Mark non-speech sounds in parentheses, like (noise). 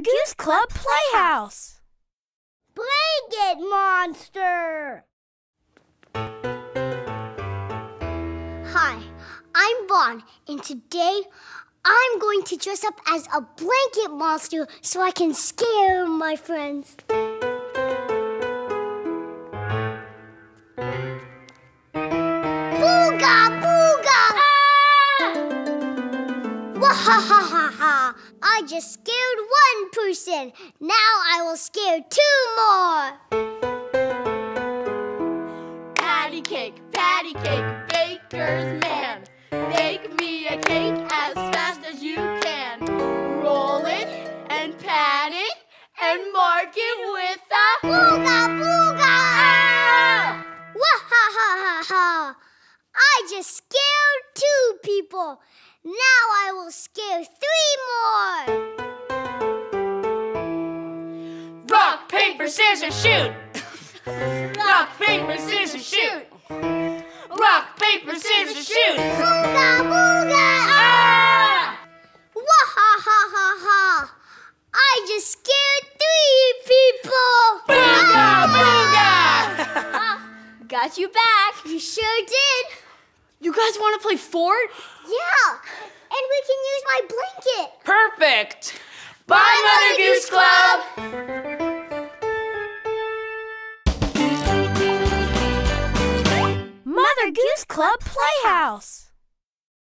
Goose Club Playhouse. Blanket Monster! Hi, I'm Vaughn, and today I'm going to dress up as a blanket monster so I can scare my friends. Booga booga! Ah! I just scared one person. Now I will scare two more. Patty cake, patty cake, baker's man. Bake me a cake as fast as you can. Roll it and pat it and mark it with a Booga booga! Ah! Wahahaha! I just scared two people. Now I will scare three more. Rock, paper, scissors, shoot! (laughs) Rock, paper, scissors, shoot! Rock, paper, scissors, shoot! Booga booga! Ah! Wahahaha! I just scared three people. Booga, booga! (laughs) Got you back. You sure did. You guys want to play fort? Yeah, and we can use my blanket. Perfect! Bye, Mother Goose Club! Mother Goose Club Playhouse.